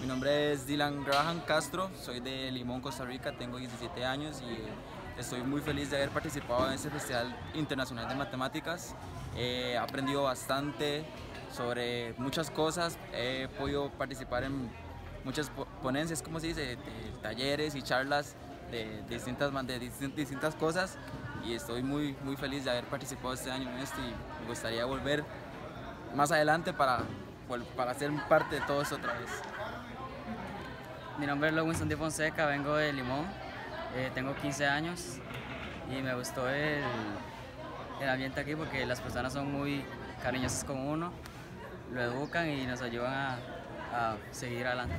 Mi nombre es Dylan Graham Castro, soy de Limón, Costa Rica, tengo 17 años y estoy muy feliz de haber participado en este Festival Internacional de Matemáticas. he aprendido bastante sobre muchas cosas, he podido participar en muchas ponencias, como se dice, talleres y charlas de distintas, de distintas cosas y estoy muy, muy feliz de haber participado este año en esto y me gustaría volver más adelante para, para ser parte de todo eso otra vez. Mi nombre es Lowin Sandy Fonseca, vengo de Limón, eh, tengo 15 años y me gustó el, el ambiente aquí porque las personas son muy cariñosas con uno, lo educan y nos ayudan a, a seguir adelante.